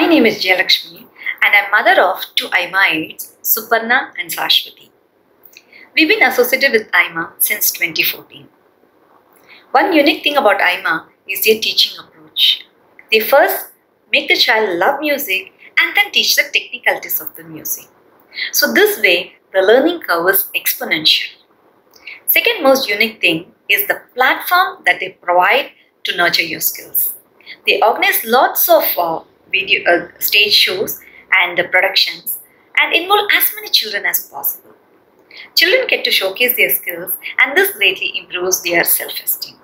name is Jayalakshmi and I'm mother of two Aimaids, Suparna and Sashwati. We've been associated with AIMA since 2014. One unique thing about AIMA is their teaching approach. They first make the child love music and then teach the technicalities of the music. So this way, the learning curve is exponential. Second most unique thing is the platform that they provide to nurture your skills. They organize lots of uh, video uh, stage shows and the productions and involve as many children as possible. Children get to showcase their skills and this greatly improves their self-esteem.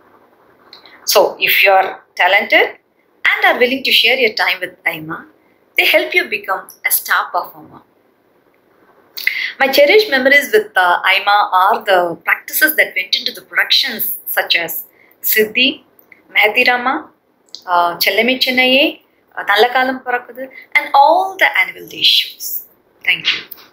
So if you are talented and are willing to share your time with AIMA, they help you become a star performer. My cherished memories with uh, AIMA are the practices that went into the productions such as Siddhi, Mehadirama, uh, Chennaye, and all the annual shows. Thank you.